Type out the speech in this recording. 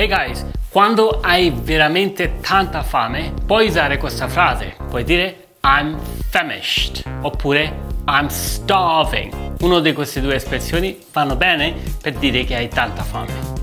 Hey guys, quando hai veramente tanta fame, puoi usare questa frase. Puoi dire I'm famished oppure I'm starving. Una di queste due espressioni vanno bene per dire che hai tanta fame.